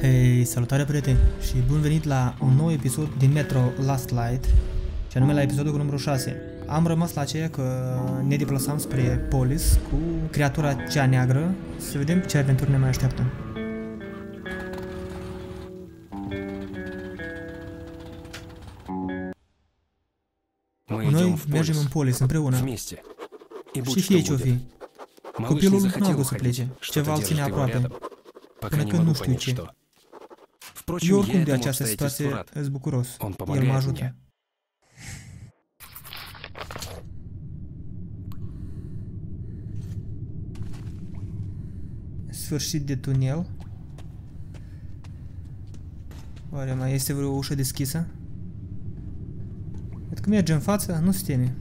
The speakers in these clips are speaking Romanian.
Hei, salutare prieteni și bun venit la un nou episod din Metro Last Light și anume la episodul cu numărul 6. Am rămas la aceea că ne deplasam spre Polis cu creatura cea neagră să vedem ce aventuri ne mai așteaptă. Noi mergem în Polis împreună. Și fie ce-o fi. Copilul nu a să plece. Ceva îl ține aproape. Până când nu știu ce. Eu oricum de această situație sunt bucuros. El mă ajută. Sfârșit de tunel. Oare mai este vreo ușă deschisă? Adică merge în față, nu se teme.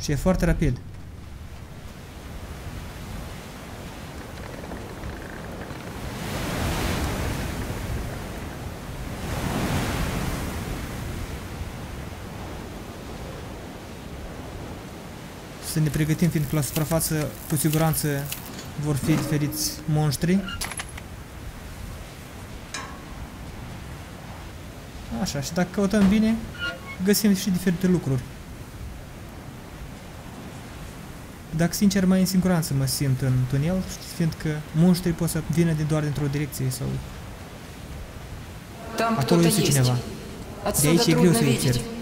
Și e foarte rapid. Să ne pregătim, fiindcă la suprafață cu siguranță vor fi diferiți monștri. Așa, și dacă căutăm bine, găsim și diferite lucruri. Dacă sincer mai în siguranță mă simt în tunel, fiindcă monștrii pot să vină de doar dintr-o direcție sau... Там Acolo кто-то este есть. cineva. De Отсюда aici e greu трудно să-i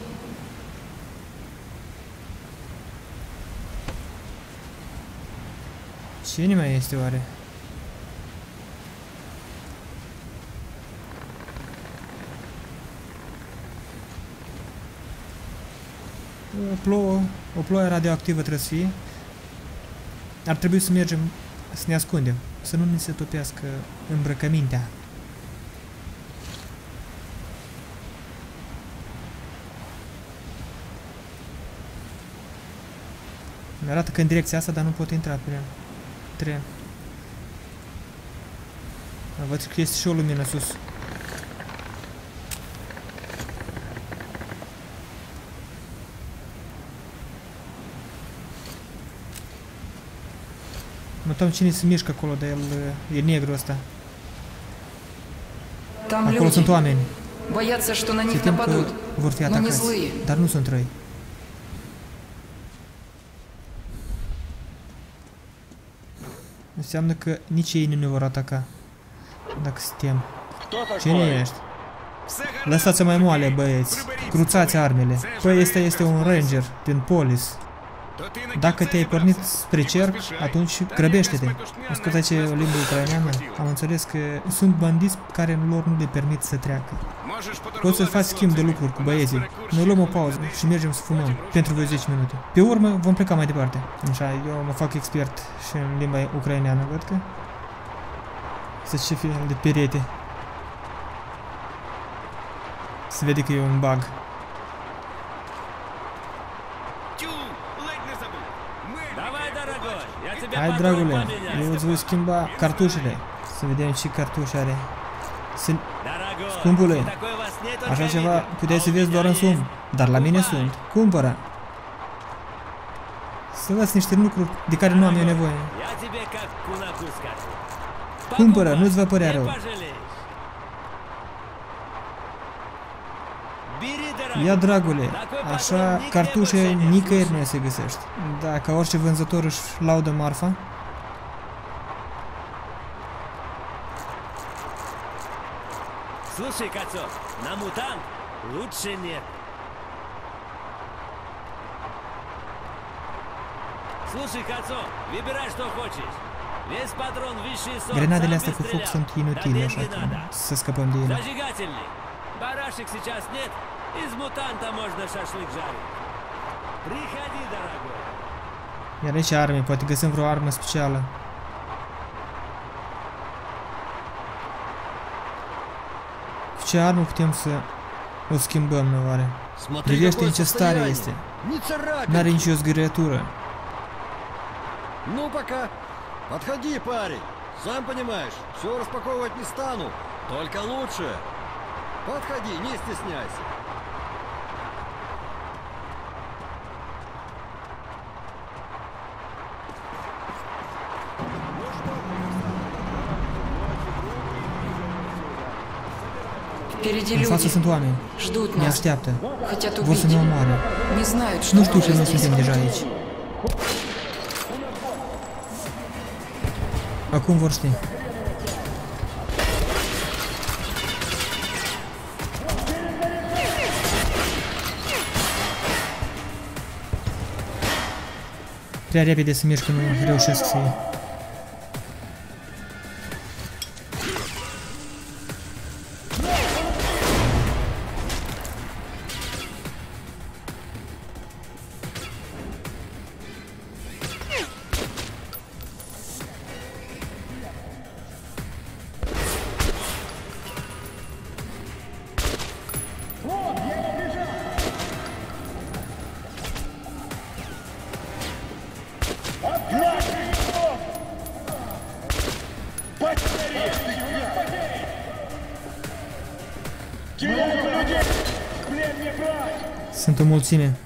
Cine mai este oare? O plouă, o ploaie radioactivă trebuie să fie. Ar trebui să mergem să ne ascundem, să nu ne se topească îmbrăcămintea. Mi arată că în direcția asta, dar nu pot intra pe ea Trebuie. Dar Văd că este și o lumină sus. Notăm cine se mișcă acolo, dar el e negru ăsta. Там Acolo люди. sunt oameni. Боятся, что на Se них tem că нападут. vor fi Но не atacați. zlые. Dar nu sunt răi. Înseamnă că nici ei nu ne vor ataca. Dacă suntem. Cine ești? Lăsați mai moale, băieți. Cruțați armele. Păi, ăsta este un ranger din polis. Dacă te-ai pornit spre cerc, atunci grăbește-te. Ascultă ce o limbă ucraineană. Am înțeles că sunt bandiți care lor nu le permit să treacă. Poți să faci schimb de lucruri cu băieții. Noi luăm o pauză și mergem să fumăm pentru vreo 10 minute. Pe urmă vom pleca mai departe. Așa, eu mă fac expert și în limba ucraineană, văd că... Să ce fel de perete. Se vede că e un bug. Hai, dragule, eu îți voi schimba cartușele. Să vedem ce cartuș are. Să... Scumpule, Așa ceva puteți să vezi doar în SUV, dar la mine sunt. Cumpără! Să las niște lucruri de care nu am eu nevoie. Cumpără, nu-ți va părea rău. Ia, dragule, așa cartușe nicăieri nu se găsești. Dacă orice vânzător își laudă marfa, Слушай, Кацов, на мутант лучше нет. Слушай, Кацов, выбирай, что хочешь. Весь патрон высший сорт, сам astea cu foc sunt inutile, așa că să scăpăm de ele. Зажигательный. Барашек сейчас нет. Из мутанта можно шашлык жарить. Приходи, дорогой. Iar aici arme, poate găsim vreo armă specială. Ce armă putem să o schimbăm, nu? Смотри, Privește în ce stare este. N-are nicio zgârietură. Ну пока. Подходи, парень. Сам понимаешь, все распаковывать не стану. Только лучше. Подходи, не стесняйся. în față sunt oameni. Ne așteaptă. Vor să ne omoare. Nu știu ce noi suntem deja aici. Acum vor ști. Prea repede să mergi că nu reușesc să iei. Sunt o mulțime.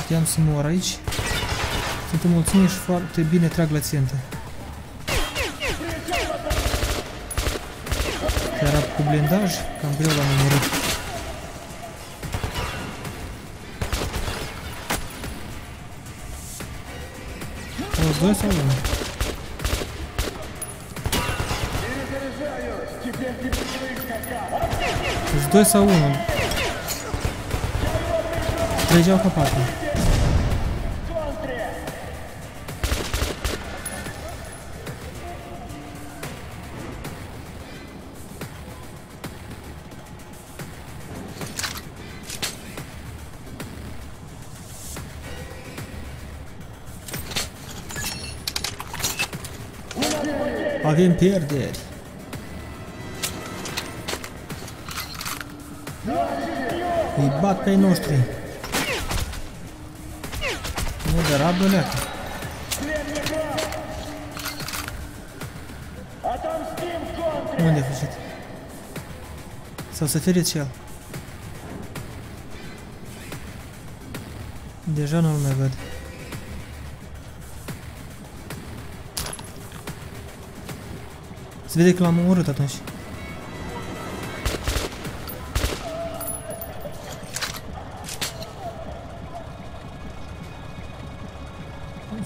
Puteam să mor aici. Sunt o mulțime și foarte bine trag la țintă. Era cu blindaj, cam greu l-am omorât. O, doi sau Avem pierderi. Îi bat pe ai noștri. Nu de rabă leacă. Unde a fugit? Sau să ferit și el? Deja nu-l mai văd. Se vede că l-am omorât atunci.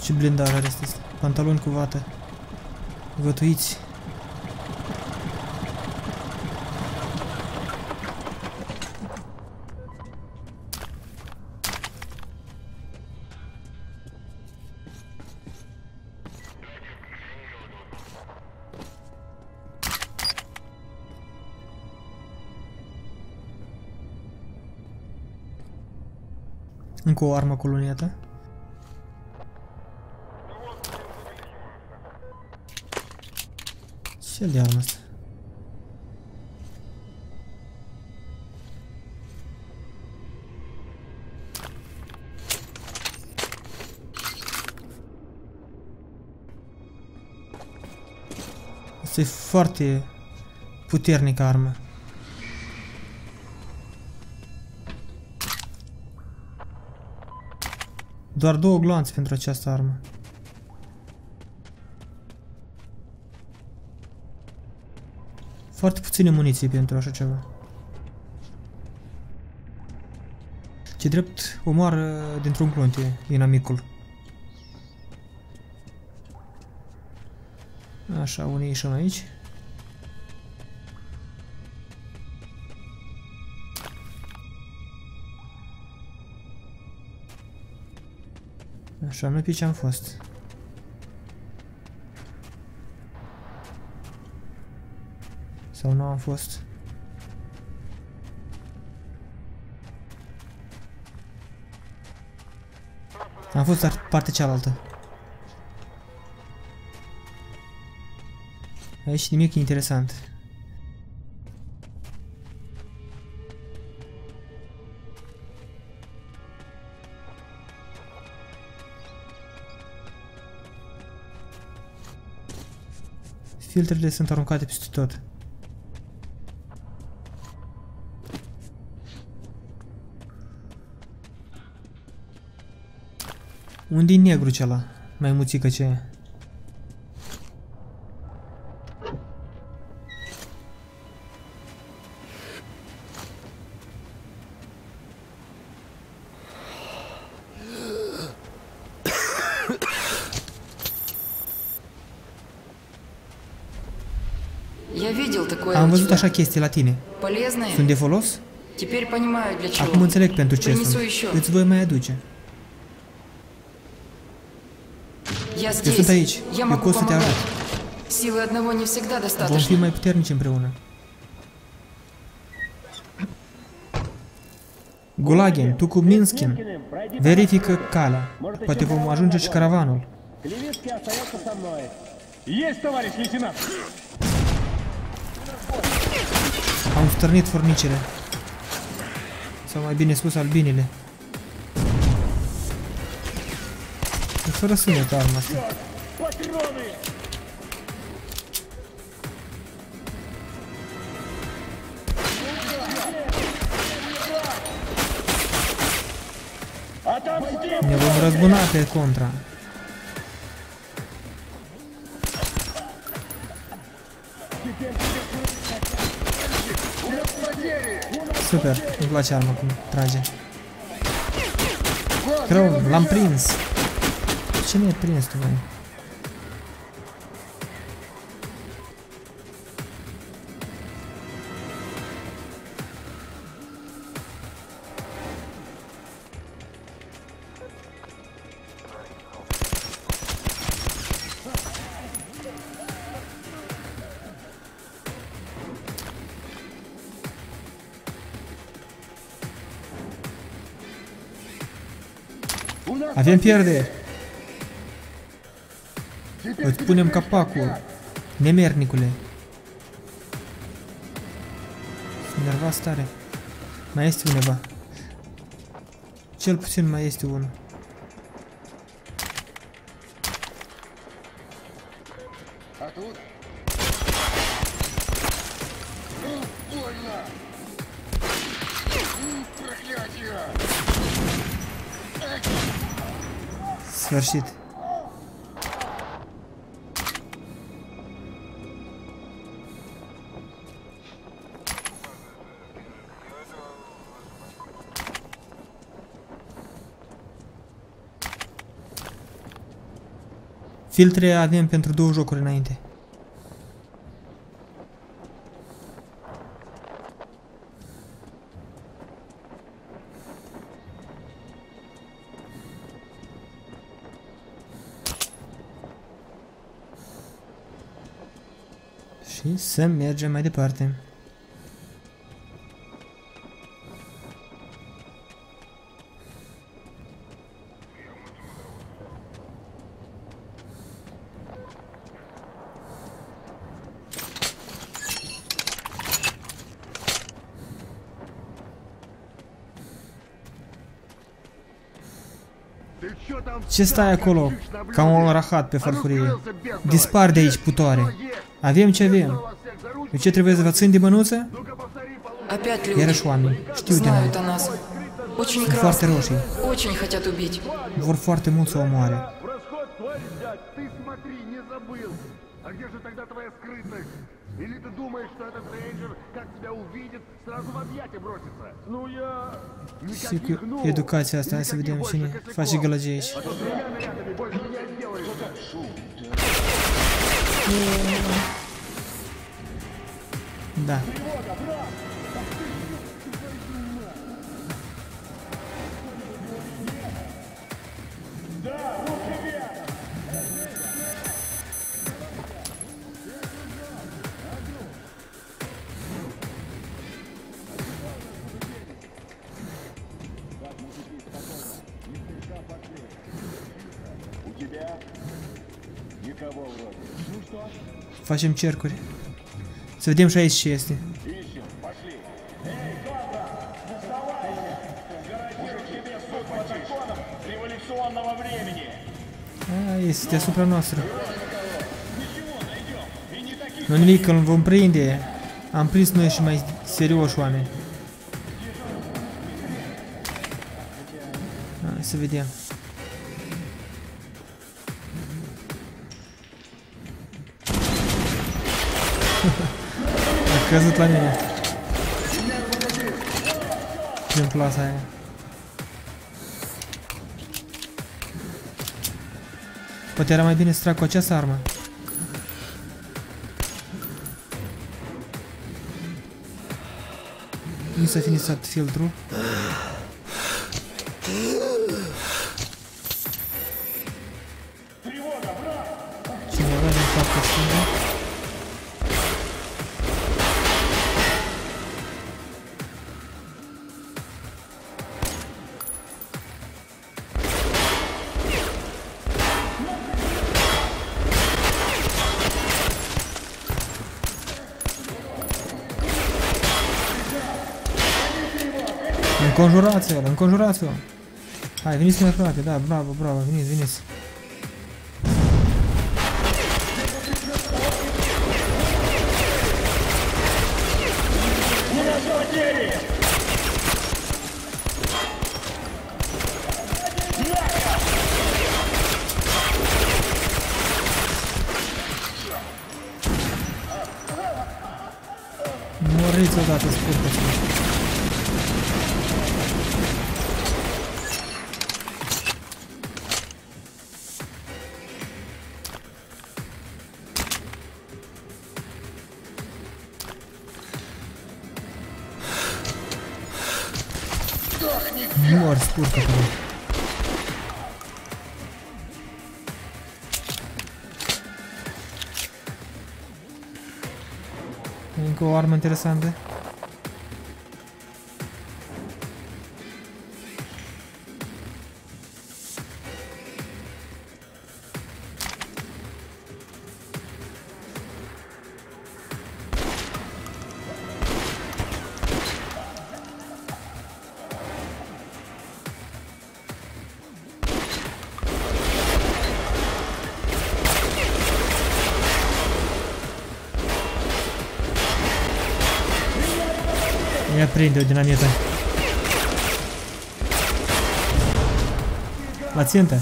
Ce blindare are asta? Pantaloni cu vată. Vătuiți. Încă o armă cu lunetă. Ce de armă asta? Asta e foarte puternică armă. Doar două gloanțe pentru această armă. Foarte puține muniții pentru așa ceva. Ce drept omoară dintr-un clonte inamicul. Așa, unii ieșim aici. Așa, noi pe ce am fost? Sau nu am fost? Am fost dar partea cealaltă. Aici nimic interesant. Filtrele sunt aruncate peste tot. Unde-i negru cela? Mai muțică ce e? așa chestii la tine. Полезное. Sunt de folos? Теперь понимаю, для чего. Acum înțeleg pentru ce Принесу sunt. еще. Îți voi mai aduce. Я Eu здесь. sunt aici. Я Eu могу pot să te помогать. ajut. Силы одного не всегда Vom fi достаточно. mai puternici împreună. Gulagen, tu cu Minskin, verifică calea. Poate vom ajunge și caravanul. Клевицкий остается со мной. Есть, товарищ лейтенант! stârnit furnicile. Sau mai bine spus, albinile. E fără sunet arma asta. Ne vom răzbuna pe contra. Super, îmi place arma cum trage. Crown, l-am prins. Ce mi-ai prins tu, mai? Avem pierderi. Îți punem capacul. Nemernicule. Sunt nervat tare. Mai este undeva. Cel puțin mai este unul. Sfârșit. Filtre avem pentru două jocuri înainte. Să mergem mai departe. Ce stai acolo, ca un rahat pe farfurie? Dispar de aici, putoare. Avem ce avem. Să vă țin de mânuță? Опять люди. De Знают о нас. Очень foarte roșii. Очень хотят убить. Vor foarte mult să omoare. Расход твой взять! Ты смотри, не забыл! А где же тогда твоя скрытность? Или ты думаешь, что этот рейнджер, как тебя увидит, сразу в объятия бросится? Ну я... Și cu educația asta, hai să vedem cine face gălăgie aici. А то с тремя нарядами больше не отделаешься. Da. Facem cercuri. Să vedem și aici ce este. A, este deasupra noastră. Nu nimic, că îl vom prinde. Am prins noi și mai serioși oameni. Hai să vedem. Căzut la mine. Prin plasa aia. Poate era mai bine să trag cu această armă. Nu s-a finisat filtrul. Înconjurați-l, înconjurați-l. Hai, veniți mai aproape, da, bravo, bravo, veniți, veniți. Moriți Încă o Ia prinde o dinamită. La țintă.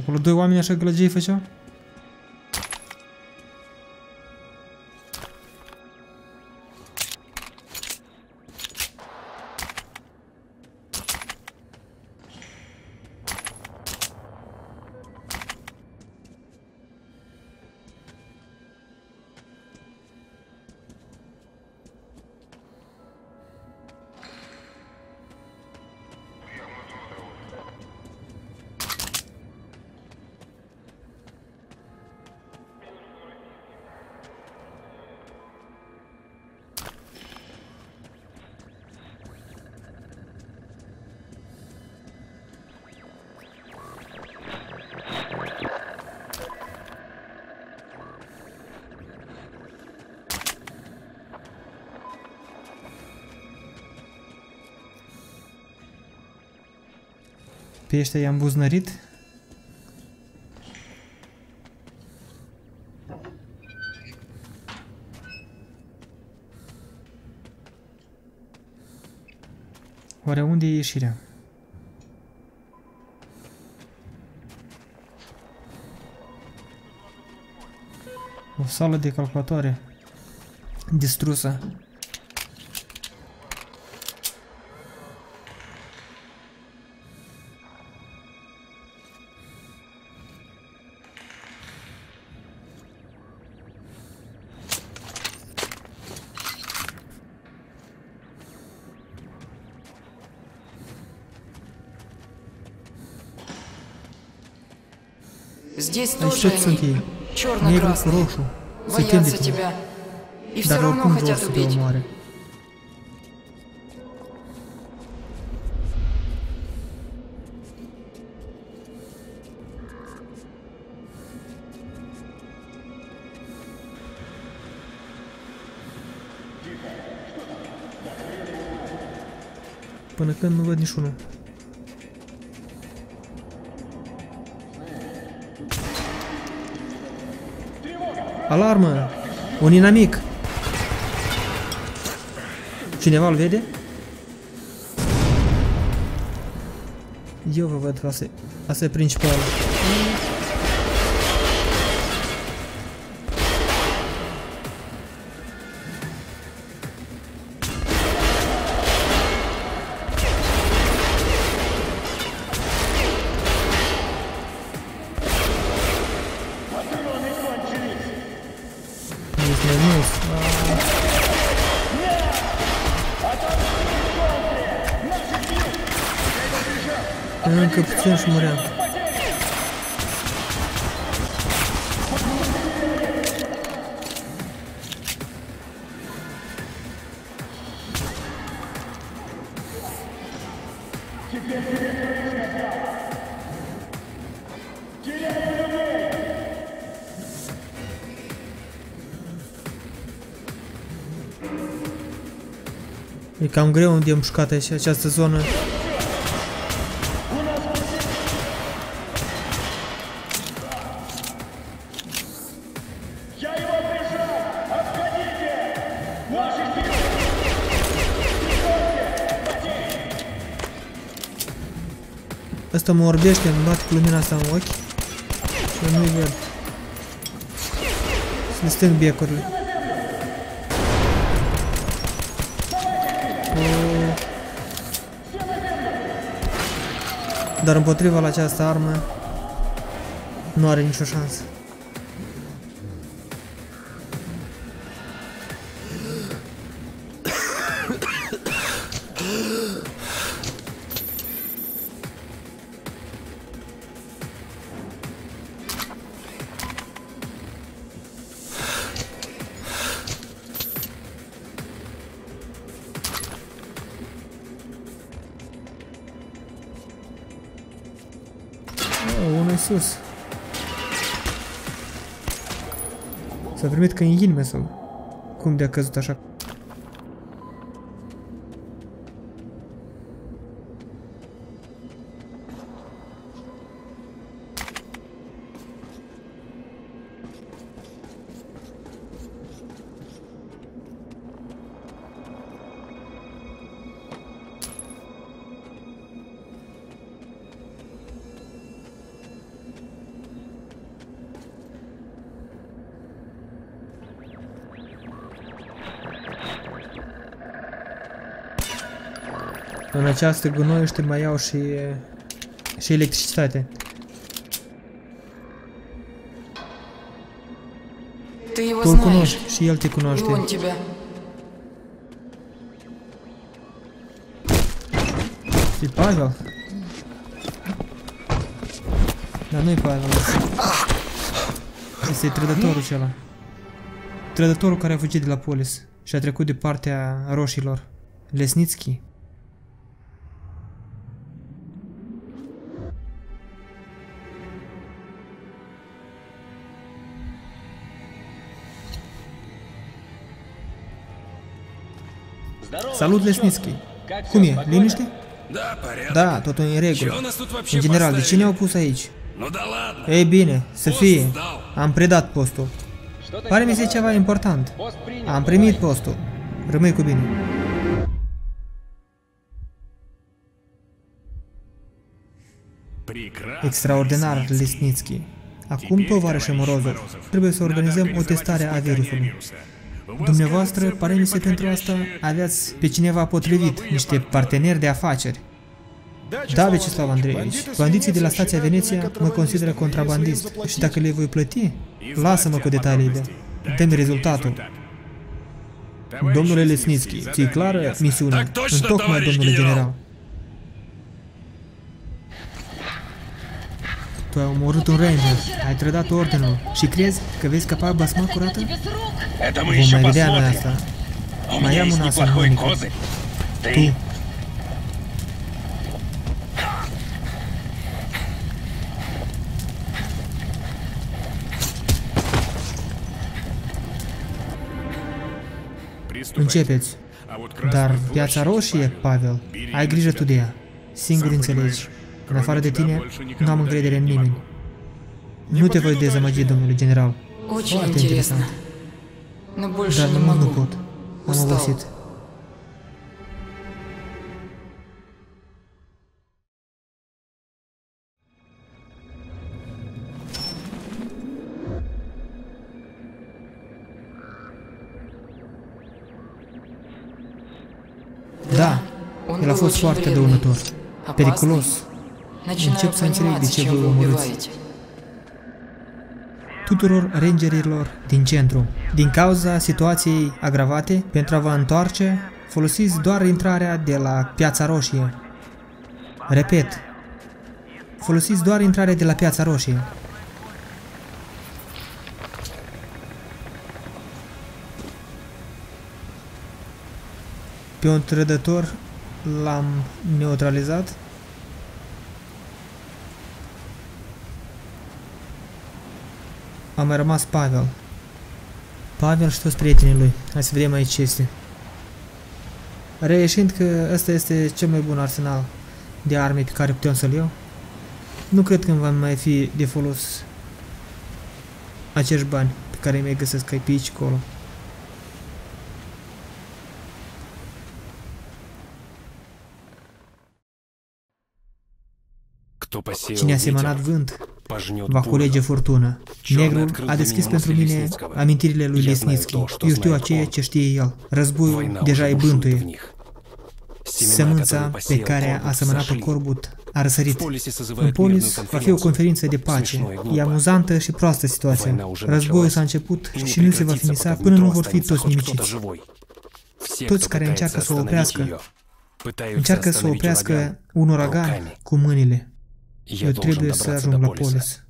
Acolo doi oameni așa gălăgei făceau? Pe ăștia i-am buznărit. Oare unde e ieșirea? O sală de calculatoare distrusă. Здесь а тоже они, черно-красные, боятся тебя. И все равно хотят убить. Până când nu văd. Alarmă! Un inamic! Cineva îl vede? Eu vă văd, asta e, asta e principalul. Și muream. E cam greu unde e împușcată și această zonă. Asta mă orbește, îmi bate cu lumina asta în ochi și eu nu-i văd. Să le stâng becurile. Oh. Dar împotriva la această armă nu are nicio șansă. Că în inime sau cum de-a căzut așa. În această gunoiește mai iau și, și electricitate. Ты его Tu îl знаешь. cunoști și el te И cunoaște. он тебя. E Pavel? Dar nu-i Pavel. Este trădătorul acela. Trădătorul care a fugit de la polis și a trecut de partea roșilor. Lesnitski. Salut, Lesnitski! Cum e? Liniște? Da, da totul în regulă. În general, de ce ne-au pus aici? Ei bine, să fie. Am predat postul. Pare mi se ceva important. Am primit postul. Rămâi cu bine. Extraordinar, Lesnitski. Acum, tovarășe Morozov, trebuie să organizăm o testare a virusului. Dumneavoastră, pare mi se pentru asta, aveați pe cineva potrivit, niște parteneri de afaceri. Da, Vecislav Andreevici, bandiții de la stația Veneția mă consideră contrabandist și dacă le voi plăti, lasă-mă cu detaliile. dă rezultatul. Domnule Lesnitski, ți clară misiunea? În tocmai, domnule general. Tu ai omorât un ranger, ai trădat ordinul și crezi că vei scăpa basma curată? Vom mai vedea noi asta. Mai am un asemănător. Tu. Începeți. Dar piața roșie, Pavel, ai grijă tu de ea. Singur înțelegi. În afară de tine, nu am încredere în nimeni. Nu te voi dezamăgi, domnule general. Foarte interesant. Dar nu, nu pot. Am obosit. Da, el a fost foarte dăunător, periculos încep să înțeleg de ce vă omorâți. Tuturor rangerilor din centru. Din cauza situației agravate, pentru a vă întoarce, folosiți doar intrarea de la Piața Roșie. Repet, folosiți doar intrarea de la Piața Roșie. Pe un trădător l-am neutralizat. A mai rămas Pavel. Pavel și toți prietenii lui. Hai să vedem aici ce este. Reieșind că ăsta este cel mai bun arsenal de arme pe care putem să-l iau, nu cred că îmi va mai fi de folos acești bani pe care îi mai găsesc ai pe aici colo. Cine a semănat vânt? va culege furtună. Negrul a deschis pentru mine amintirile lui Lesnitski. Eu știu aceea ce știe el. Războiul deja e bântuie. Sămânța pe care a semănat pe Corbut a răsărit. În Polis va fi o conferință de pace. E amuzantă și proastă situația. Războiul s-a început și nu se va finisa până nu vor fi toți nimiciți. Toți care încearcă să o oprească, încearcă să o oprească un uragan cu mâinile. Eu trebuie să ajung la polis,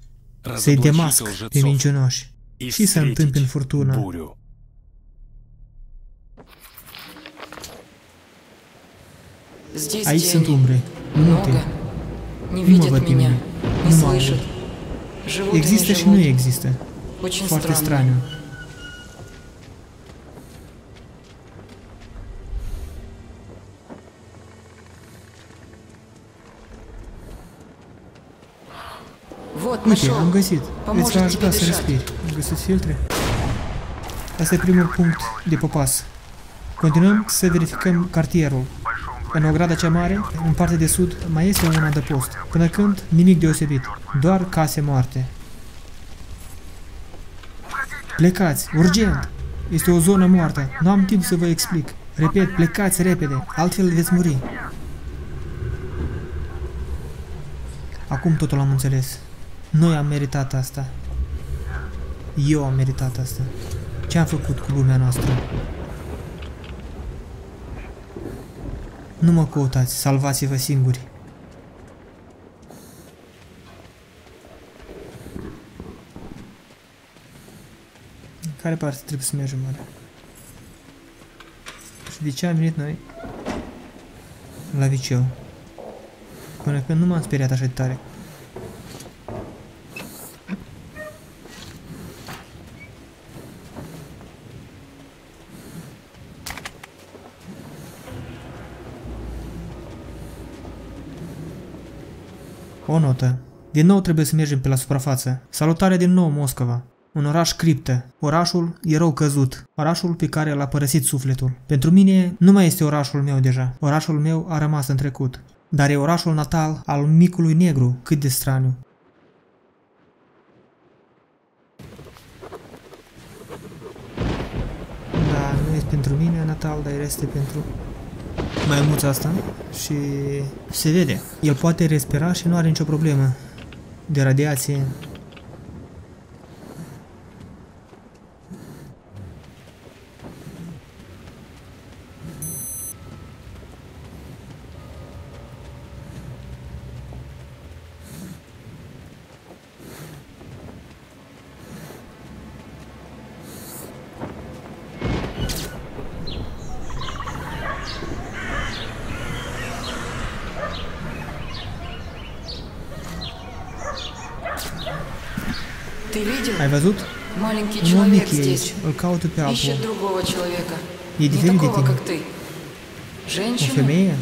să-i demasc pe mincinoși și să întâmpin furtuna. Aici sunt umbre, multe. Nu mă văd pe mine, nu mă aud. Există și nu există. Foarte straniu. Uite, am găsit. Îți va ajuta să respiri. Am găsit filtre. Asta e primul punct de popas. Continuăm să verificăm cartierul. În ograda cea mare, în partea de sud, mai este un adăpost. Până când, nimic deosebit. Doar case moarte. Plecați, urgent! Este o zonă moartă. Nu am timp să vă explic. Repet, plecați repede, altfel veți muri. Acum totul am înțeles. Noi am meritat asta. Eu am meritat asta. Ce am făcut cu lumea noastră? Nu mă căutați, salvați-vă singuri. În care parte trebuie să mergem, oare? Și de ce am venit noi? La viceu. Până când nu m-am speriat așa de tare. O notă. Din nou trebuie să mergem pe la suprafață. Salutare din nou, Moscova. Un oraș criptă. Orașul e rău căzut. Orașul pe care l-a părăsit sufletul. Pentru mine nu mai este orașul meu deja. Orașul meu a rămas în trecut. Dar e orașul natal al micului negru. Cât de straniu. Da, nu este pentru mine natal, dar este pentru maimuța asta și se vede. El poate respira și nu are nicio problemă de radiație. văzut? Un om mic e. Îl caută pe Apo. E diferit de tine. O femeie?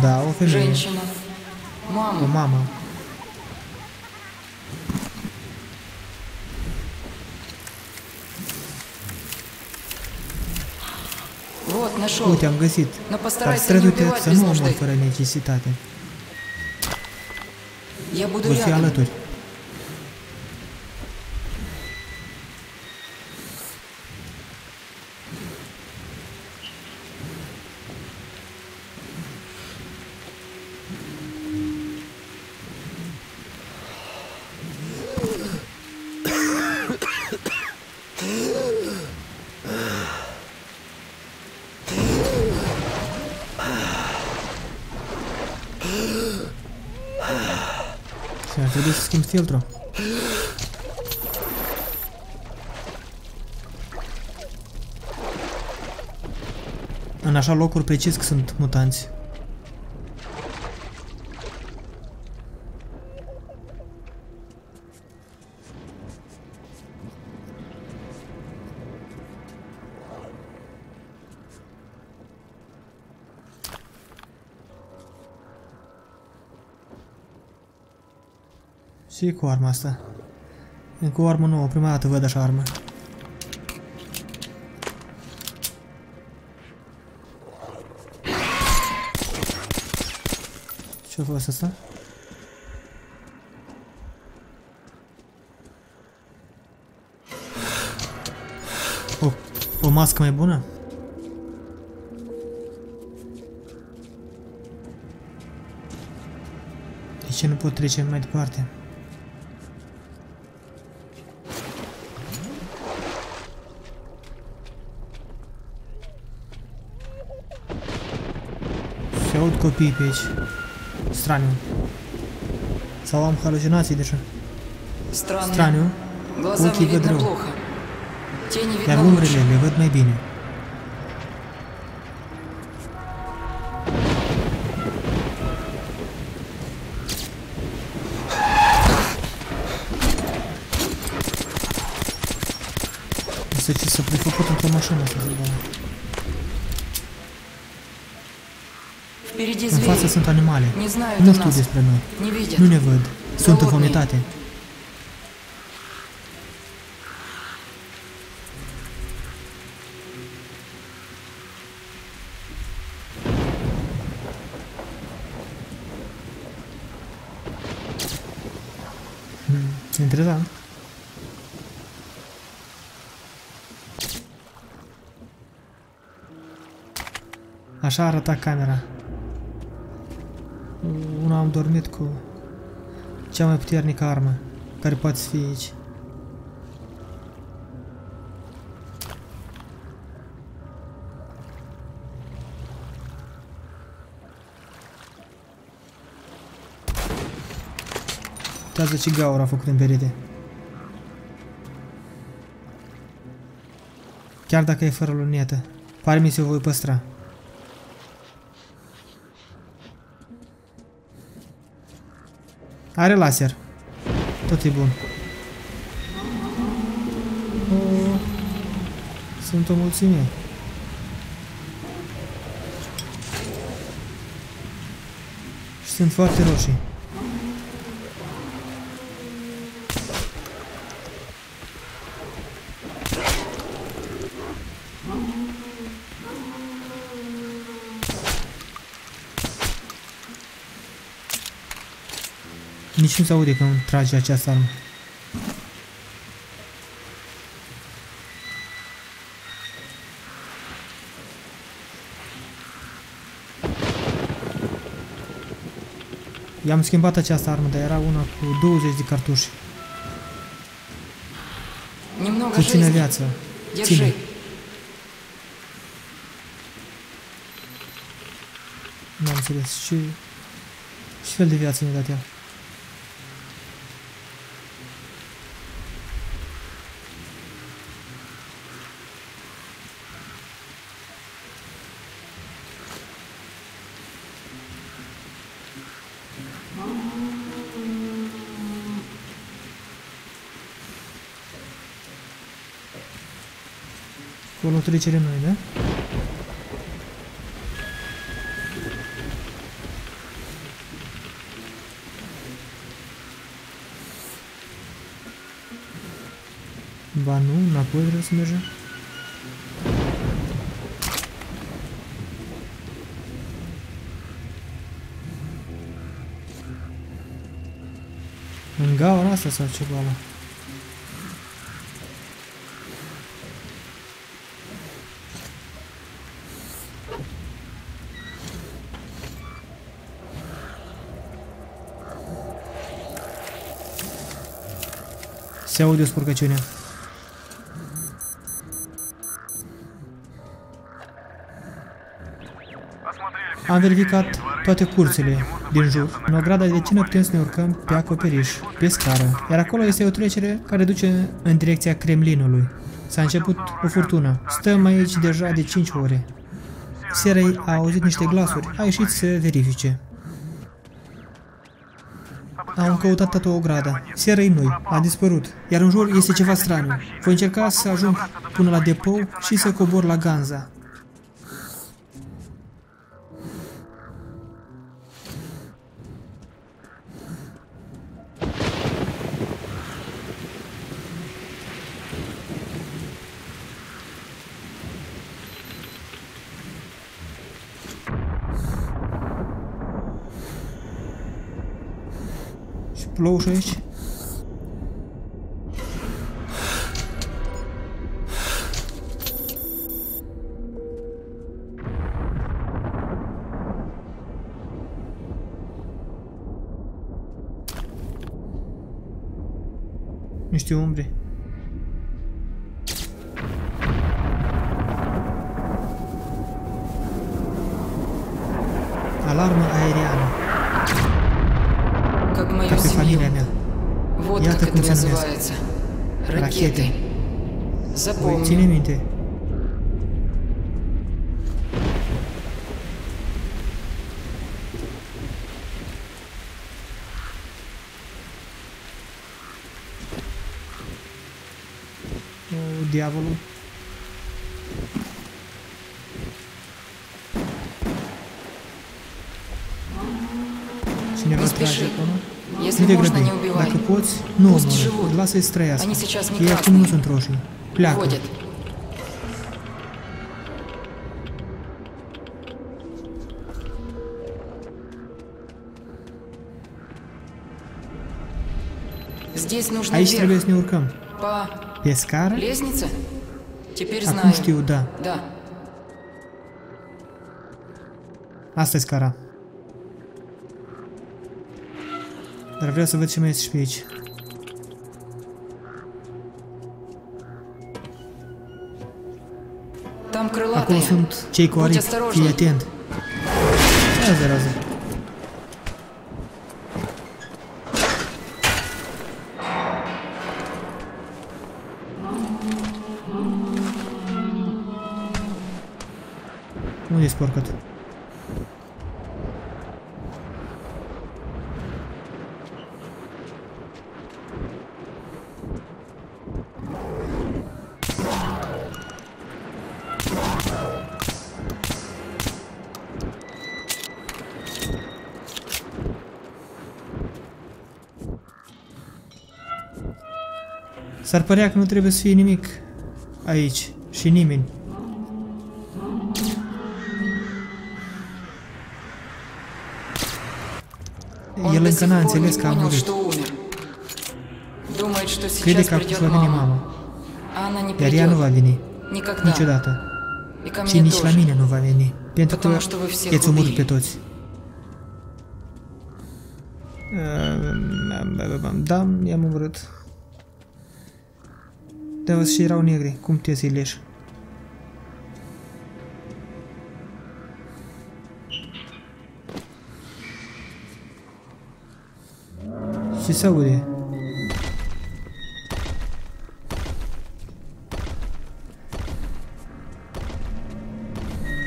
Da, o femeie. O mamă. Uite, am găsit. Dar străduite să nu omor fără necesitate. Voi fi alături. Trebui să schimb filtrul. În așa locuri precis că sunt mutanți. Și e cu arma asta. E cu o armă nouă, prima dată văd așa armă. Ce-a fost asta? O, o mască mai bună? De ce nu pot trece mai departe? aud copii pe aici. Straniu. Sau am halucinații deja. Странно. Straniu. Глазам Окей, не видно выдрал. плохо. Тени Iar видно umbrele лучше. le văd mai bine. Sunt animale. Nu știu despre noi. Не видят. Nu ne văd. Sunt în. Hmm, Interesant. Așa arăta camera. Una am dormit cu cea mai puternică armă care poate să fie aici. Uitează ce gaură a făcut în perete. Chiar dacă e fără lunetă, pare mi se o voi păstra. Are laser. Tot e bun. O, sunt o mulțime. Și sunt foarte roșii. nici nu se aude când trage această armă. I-am schimbat această armă, dar era una cu 20 de cartuși. Că ține viață. Ține. N-am înțeles. Și... Ce fel de viață ne dat ea? utilizării noi, da? Ba nu, înapoi trebuie să mergem. În gaura asta sau ceva la? Se aude spurcăciunea. Am verificat toate curțile din jur. În ograda de vecină putem să ne urcăm pe acoperiș, pe scară. Iar acolo este o trecere care duce în direcția Kremlinului. S-a început o furtună. Stăm aici deja de 5 ore. Serei a auzit niște glasuri. A ieșit să verifice. Am căutat toată ograda. Serei noi. A dispărut. Iar în jur este ceva straniu. Voi încerca să ajung până la depou și să cobor la Ganza. Și plouă și aici. Niște время. Вот как это называется. Ракеты. Запомни. O diavolo Другите грады, dacă poți, nu omoră, lasă-i să trăiască. Ei acum nu sunt roșii. Pleacă. Aici trebuie să ne urcăm. Pe scară? Acum știu, da. Asta e scara. Dar vreau să văd ce mai este și pe aici. Acolo sunt cei cu aripi. Fii atent. Ia zarază. Unde-i sporcat? S-ar părea că nu trebuie să fie nimic aici și nimeni. El încă n-a înțeles că a murit. Crede că acum va veni mama. Iar ea nu va veni. Niciodată. Și nici la mine nu va veni. Pentru că i-ați omorât pe toți. Da, i-am omorât. Da, și erau negri. Cum te să-i leși? Și se aude.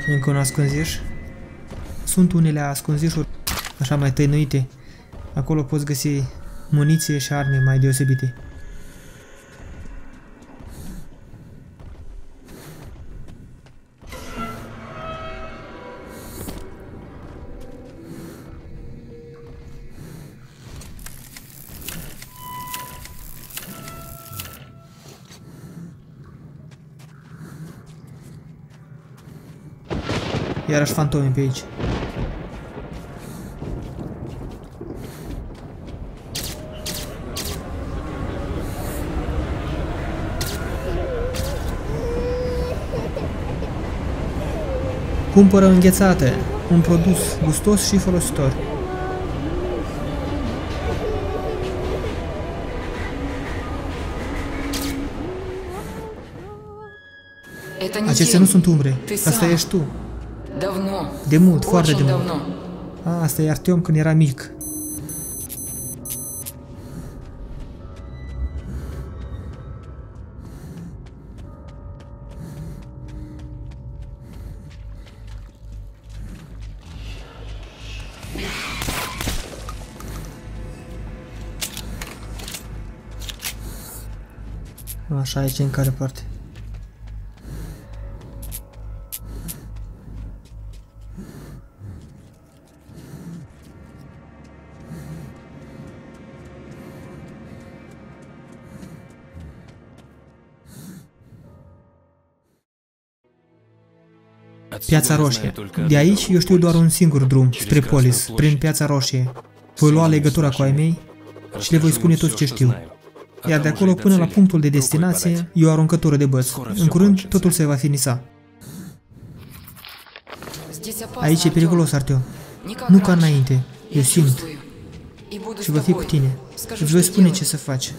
Încă un ascunziș. Sunt unele ascunzișuri așa mai tăinuite. Acolo poți găsi muniție și arme mai deosebite. iarăși fantome pe aici. Cumpără înghețate, un produs gustos și folositor. Acestea nu sunt umbre, asta ești tu. De mult, foarte de mult. A, asta e Artem când era mic. Așa, aici în care parte? Piața Roșie. De aici eu știu doar un singur drum, spre Polis, prin Piața Roșie. Voi lua legătura cu ai mei și le voi spune tot ce știu. Iar de acolo până la punctul de destinație e o aruncătură de băți. În curând totul se va finisa. Aici e periculos, Arteo. Nu ca înainte. Eu simt. Și voi fi cu tine. Îți voi spune ce să faci.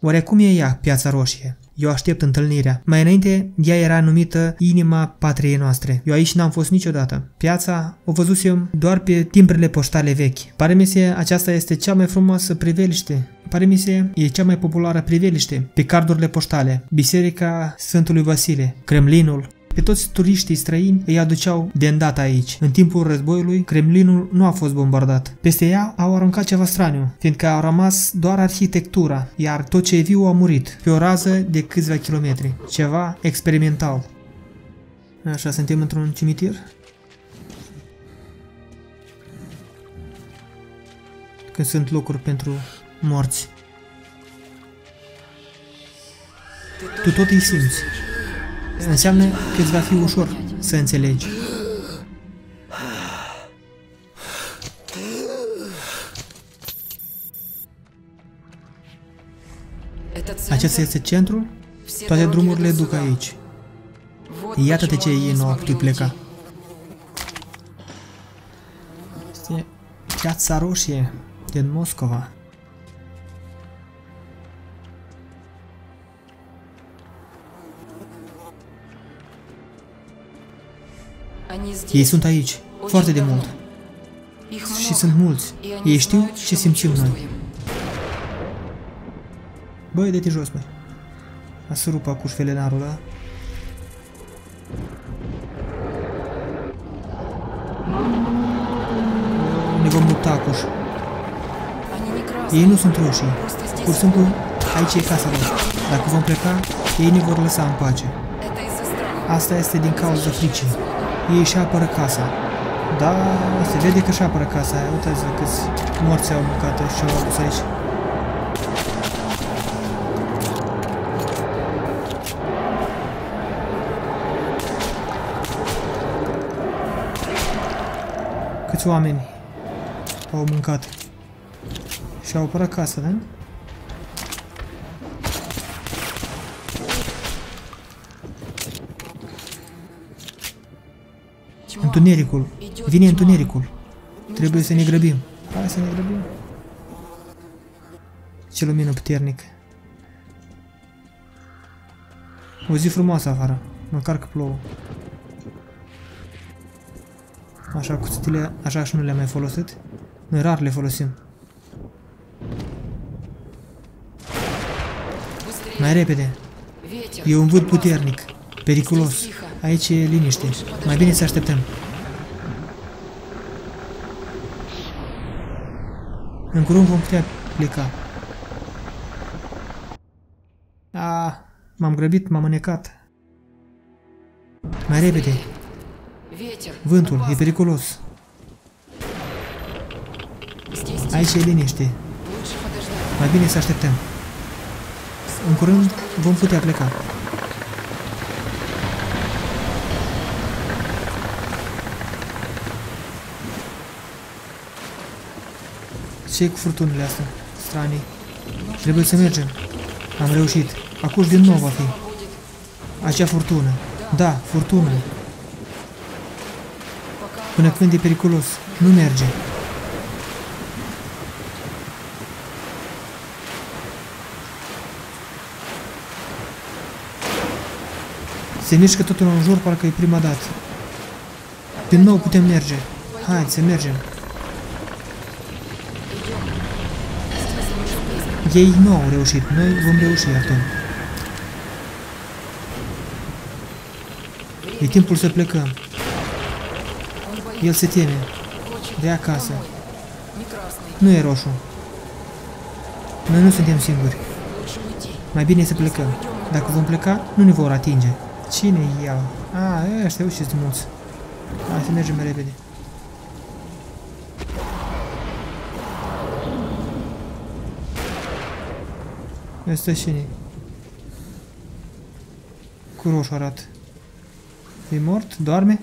Oare cum e ea, Piața Roșie? Eu aștept întâlnirea. Mai înainte, ea era numită inima patriei noastre. Eu aici n-am fost niciodată. Piața o văzusem doar pe timbrele poștale vechi. Pare mi se aceasta este cea mai frumoasă priveliște. Pare mi se e cea mai populară priveliște pe cardurile poștale. Biserica Sfântului Vasile, Kremlinul, pe toți turiștii străini îi aduceau de îndată aici. În timpul războiului, Kremlinul nu a fost bombardat. Peste ea au aruncat ceva straniu, fiindcă au rămas doar arhitectura, iar tot ce e viu a murit, pe o rază de câțiva kilometri. Ceva experimental. Așa, suntem într-un cimitir? Când sunt locuri pentru morți. Tu tot îi simți. Înseamnă că îți va fi ușor să înțelegi. Acesta este centrul, toate drumurile duc aici. Iată de ce ei nu au putut pleca. Este piața roșie din Moscova. Ei sunt aici, foarte de mult. Și sunt mulți. Ei știu ce simțim noi. Băi, de te jos, băi. A sărup acuș felenarul ăla. Ne vom lupta, acuș. Ei nu sunt roșii. Pur și simplu, aici e casa lor. Dacă vom pleca, ei ne vor lăsa în pace. Asta este din cauza fricii. Ei își apără casa. Da, se vede că își apără casa aia. Uitați-vă câți morți au mâncat și au adus aici. Câți oameni au mâncat și au apărat casa, da? Întunericul. Vine întunericul. Trebuie să ne grăbim. Hai să ne grăbim. Ce lumină puternică. O zi frumoasă afară. Măcar că plouă. Așa cuțitele, așa și nu le-am mai folosit. Noi rar le folosim. Mai repede. E un vânt puternic, periculos. Aici e liniște. Mai bine să așteptăm. În curând vom putea pleca. A, m-am grăbit, m-am înecat. Mai repede. Vântul e periculos. Aici e liniște. Mai bine să așteptăm. În curând vom putea pleca. Ce cu furtunile astea? Stranii. Trebuie să mergem. Am reușit. Acum din nou va fi. Acea furtună. Da, furtună. Până când e periculos. Nu merge. Se mișcă totul în jur, parcă e prima dată. Din nou putem merge. Hai, să mergem. Ei nu au reușit, noi vom reuși atunci. E timpul să plecăm. El se teme. De acasă. Nu e roșu. Noi nu suntem singuri. Mai bine să plecăm. Dacă vom pleca, nu ne vor atinge. Cine ia? A, ăștia, uite-ți mulți. Hai să mergem repede. Este sini. Cu roșu arată. E mort? Doarme?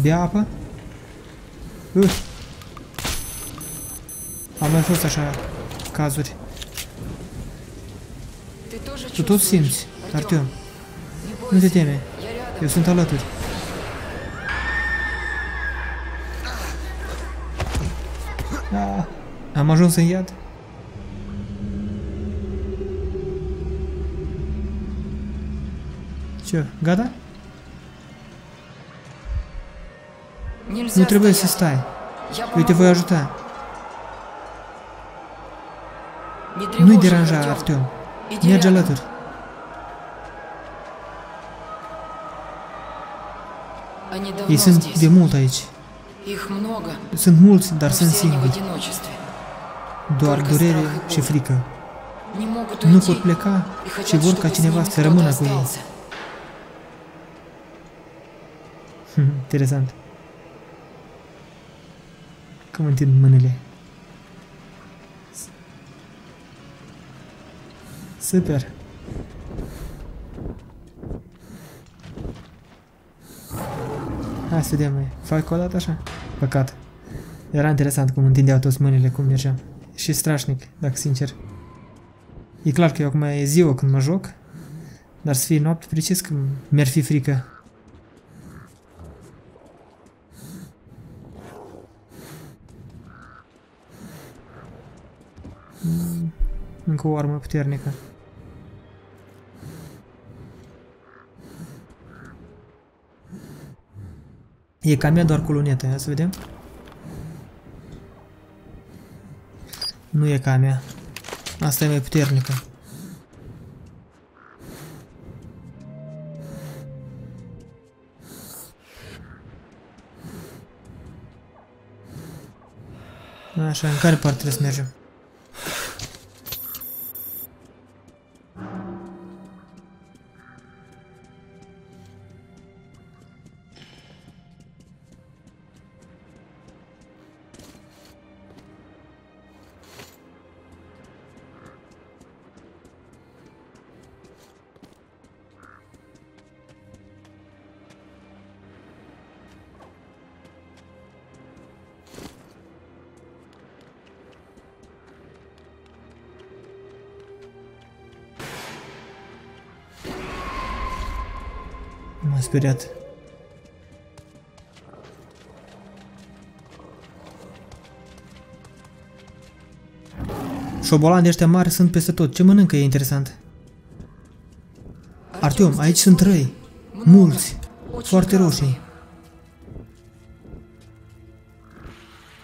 Bea apă? Uh. Am mai fost așa cazuri. Tu tot simți, Artem. Nu te teme. Eu sunt alături. Ah, am ajuns în iad. Ce? Gata? Нельзя Nu trebuie стоять. să stai. Я Eu te voi помогу. ajuta. Не Nu-i тревожь их, deranja, Артём. Artyom. Иди Merge рядом. alături. Они давно Ei sunt здесь. de mult aici. Их много, Sunt mulți, dar но sunt все они в singuri. одиночестве. Doar durere și frică. Не могут Nu уйти pot pleca и și хотят, vor чтобы ca с cineva ними să кто-то rămână cu ei. Interesant. Cum întind mâinile. Super. Hai să vedem, mai. Fac o dată așa? Păcat. Era interesant cum întindeau toți mâinile, cum mergeam. Și strașnic, dacă sincer. E clar că eu acum e ziua când mă joc, dar să fie noapte precis că mi-ar fi frică. Încă o armă puternică. E ca mea doar cu lunetă, ia să vedem. Nu e ca mea. Asta e mai puternică. Așa, în care parte trebuie să mergem? M-a speriat. Șobolani de ăștia mari sunt peste tot. Ce mănâncă e interesant. Artiom, aici sunt răi. Mulți. Foarte roșii.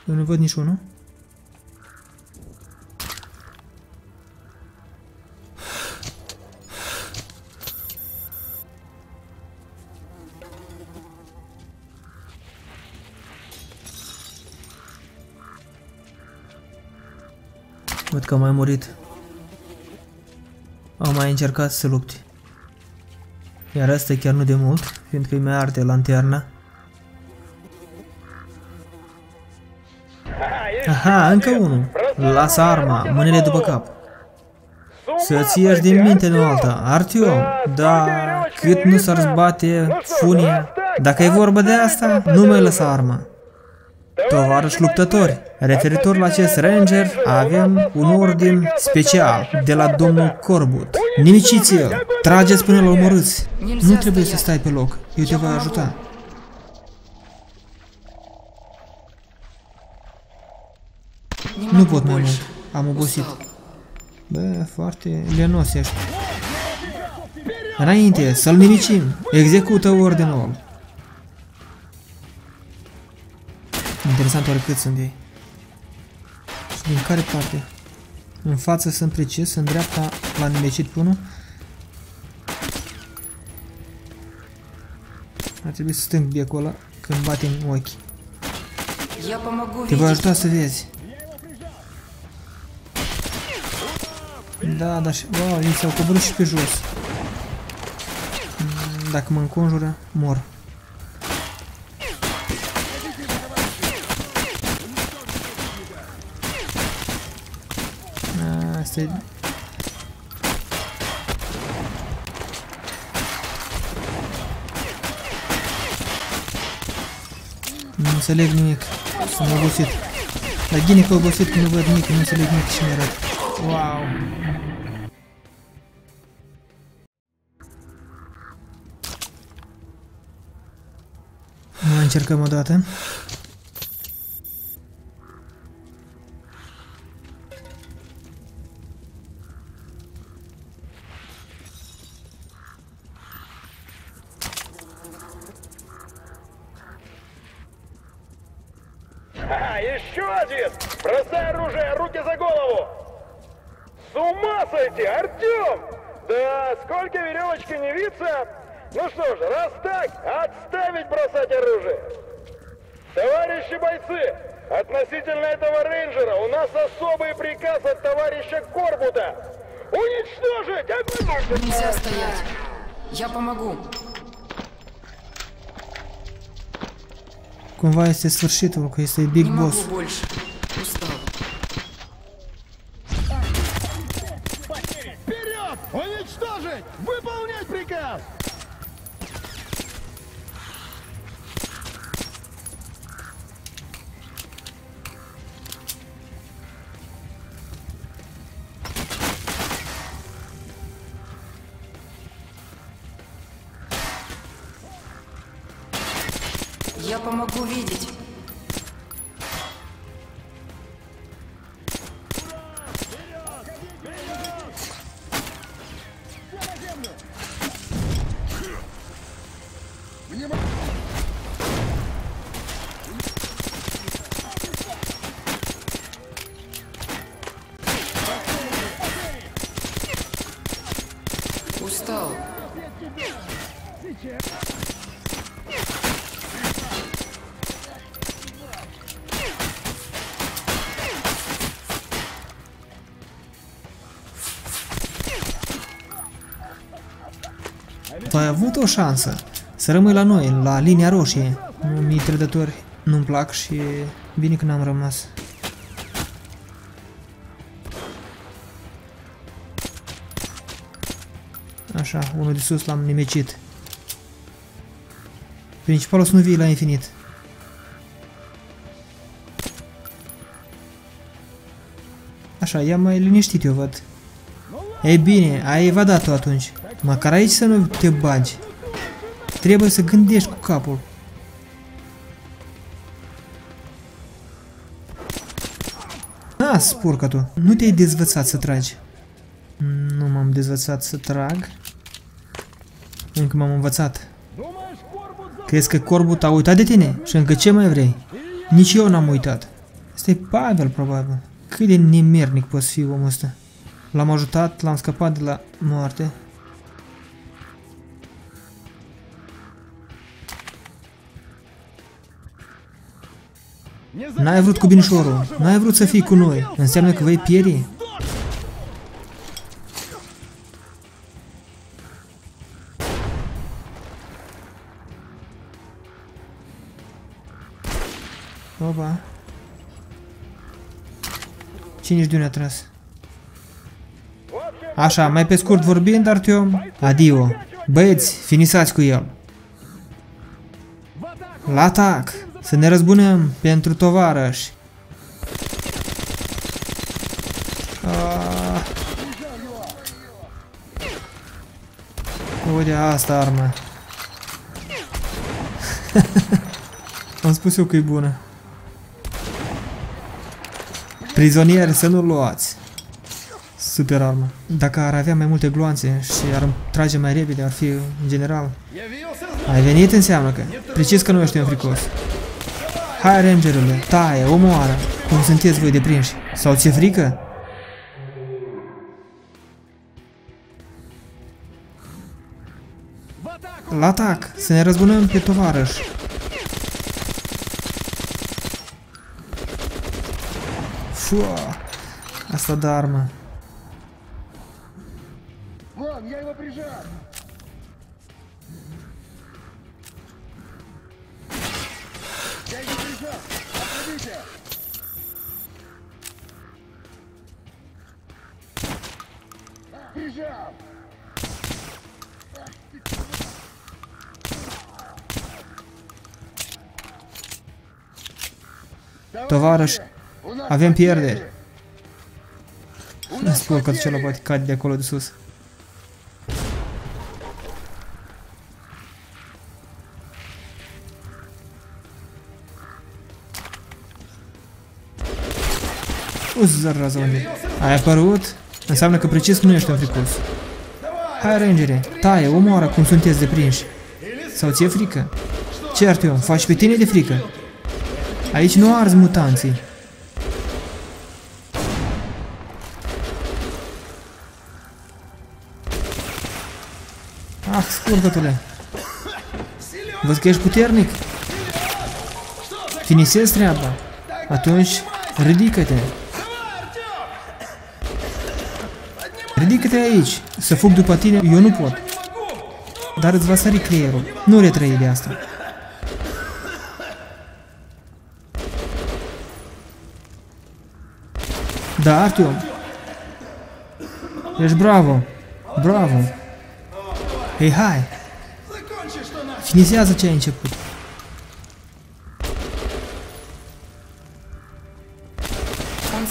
Eu nu văd niciunul. Că a mai murit. Au mai încercat să lupte. Iar asta chiar nu de mult, fiindcă îi mai arde lanterna. Aha, încă unul. Lasă arma, mâinile după cap. Să-ți ieși din minte în alta. Artiom, da, cât nu s-ar zbate funia. Dacă e vorba de asta, nu mai lăsa arma tovarăși luptători. Referitor la acest ranger, avem un ordin special de la domnul Corbut. Nimiciți-l! Trageți până-l omorâți! Nu trebuie să stai pe loc, eu te voi ajuta. Nu pot mai mult, am obosit. Bă, foarte lenos ești. Înainte, să-l nimicim! Execută ordinul! interesant oare cât sunt ei. Și din care parte? În față sunt precis, în dreapta l-a nimecit pe unul. Ar trebui să stâng becul ăla când batem ochi. Te voi ajuta să vezi. Da, dar și... Wow, ei s-au coborât și pe jos. Dacă mă înconjură, mor. A, Asta e... Nu înțeleg nimic. Sunt obosit. Dar gine că obosit când nu văd nimic, nu înțeleg nimic și mi arăt. Wow. Mai încercăm o dată. Cumva este sfârșitul, că este Big Не Boss. O șansă să rămâi la noi, la linia roșie. Mii trădători nu-mi plac și bine că n-am rămas. Așa, unul de sus l-am nimecit. Principalul să nu vii la infinit. Așa, ia mai liniștit eu văd. Ei bine, ai evadat-o atunci. Măcar aici să nu te bagi. Trebuie să gândești cu capul. A, spurcă tu. Nu te-ai dezvățat să tragi. Nu m-am dezvățat să trag. Încă m-am învățat. Crezi că corbul a uitat de tine? Și încă ce mai vrei? Nici eu n-am uitat. Asta e Pavel, probabil. Cât de nemernic poți fi omul ăsta. L-am ajutat, l-am scăpat de la moarte. N-ai vrut cu binișorul, n-ai vrut să fii cu noi. Înseamnă că vei pieri? Opa. Cine-și de unde a tras? Așa, mai pe scurt vorbind, Artyom, adio. Băieți, finisați cu el. La atac! Să ne răzbunăm pentru tovarăși. Ah. Uite asta armă. Am spus eu că e bună. Prizonieri să nu luați. Super armă. Dacă ar avea mai multe gloanțe și ar trage mai repede, ar fi în general. Ai venit înseamnă că. Precis că nu ești un fricos. Hai, rangerule, taie, omoară. Cum sunteți voi deprinși? Sau ți-e frică? La atac! Să ne răzbunăm pe tovarăș! Fua! Asta da armă. Вон, я его прижал! Tovarăș, avem pierderi. Spun că celălalt poate cade de acolo de sus. O zarază unde? Ai apărut? Înseamnă că precis nu ești un fricos. Hai, rangere, taie, omoară cum sunteți deprinși. Sau ți-e frică? Cert eu, faci pe tine de frică. Aici nu arzi mutanții. Ah, scurgătule. Văd că ești puternic. Finisezi treaba. Atunci, ridică-te. Ridică-te aici să fug după tine, eu nu pot. Dar îți va sări creierul. Nu retrăi de asta. Da, Artyom. Ești bravo. Bravo. Hei, hai. Finisează ce ai început.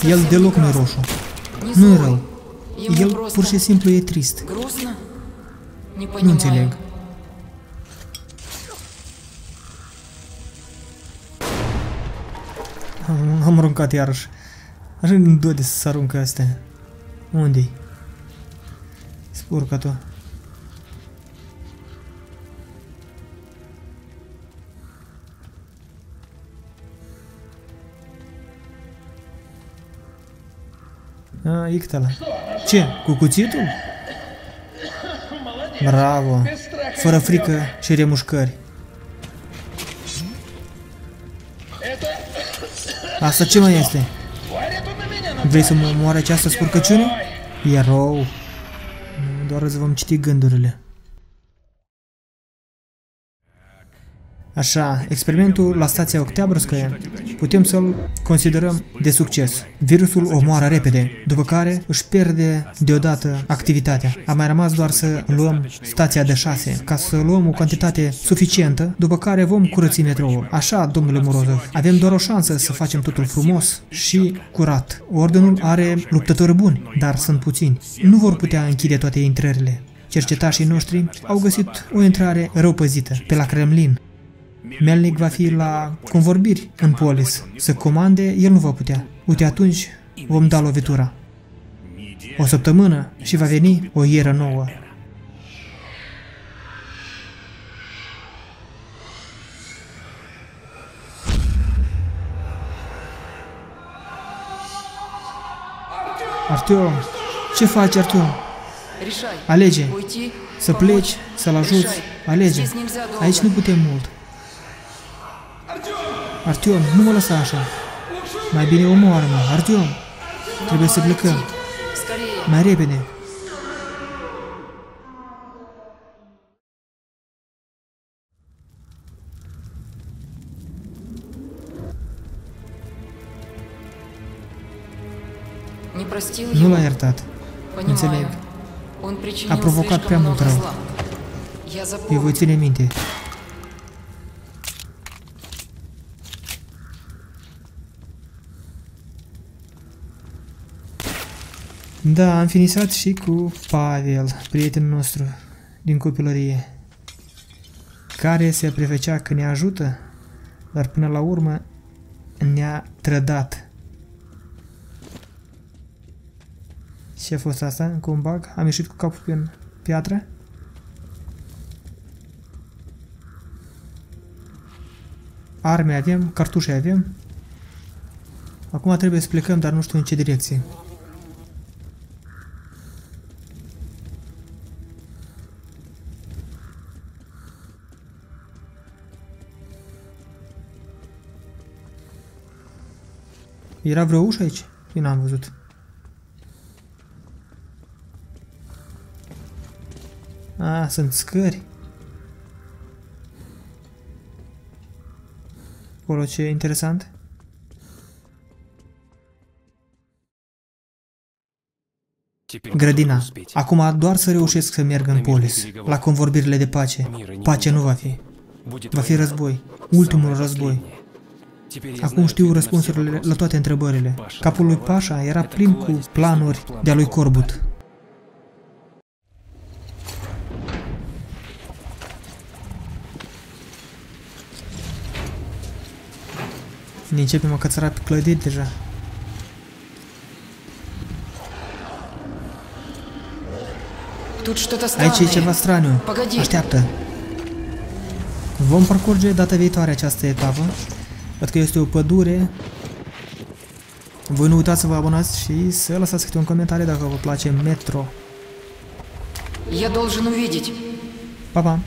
El deloc nu roșu. Nu-i rău. El pur și simplu e trist. Nu înțeleg. Am, am aruncat iarăși. Așa nu dode să se aruncă astea. Unde-i? Spurcă-o. A, ictala. Ce? Cu cuțitul? Bravo! Fără frică și remușcări. Asta ce mai este? Vrei să mă moare această spurcăciune? E rău. Nu, Doar îți vom citi gândurile. Așa, experimentul la stația Octeabrskaya putem să-l considerăm de succes. Virusul omoară repede, după care își pierde deodată activitatea. A mai rămas doar să luăm stația de 6, ca să luăm o cantitate suficientă, după care vom curăți metroul. Așa, domnule Morozov, avem doar o șansă să facem totul frumos și curat. Ordinul are luptători buni, dar sunt puțini. Nu vor putea închide toate intrările. Cercetașii noștri au găsit o intrare rău păzită, pe la Kremlin. Melnik va fi la convorbiri în polis. Să comande, el nu va putea. Uite, atunci vom da lovitura. O săptămână și va veni o ieră nouă. Artyom, ce faci, Artyom? Alege, să pleci, să-l ajuți, alege. Aici nu putem mult. Artyom, nu mă lăsa așa. Mai bine omoară-mă, Artyom. Trebuie să plecăm. Mai repede. Nu l-a iertat. Înțeleg. A provocat prea mult rău. Eu voi ține minte. Da, am finisat și cu Pavel, prietenul nostru din copilărie, care se prefecea că ne ajută, dar până la urmă ne-a trădat. Ce a fost asta? Încă un bug? Am ieșit cu capul pe piatră? Arme avem, cartușe avem. Acum trebuie să plecăm, dar nu știu în ce direcție. Era vreo ușă aici? Eu n-am văzut. Ah, sunt scări. Acolo ce interesant. Grădina. Acum doar să reușesc să merg în polis, la convorbirile de pace. Pace nu va fi. Va fi război. Ultimul război. Acum știu răspunsurile la toate întrebările. Capul lui Pașa era plin cu planuri de-a lui Corbut. Ne începem a cățăra pe clădiri deja. Aici e ceva straniu. Așteaptă. Vom parcurge data viitoare această etapă Văd că este o pădure. Voi nu uitați să vă abonați și să lăsați câte un comentariu dacă vă place Metro. Я должен увидеть. Pa, pa!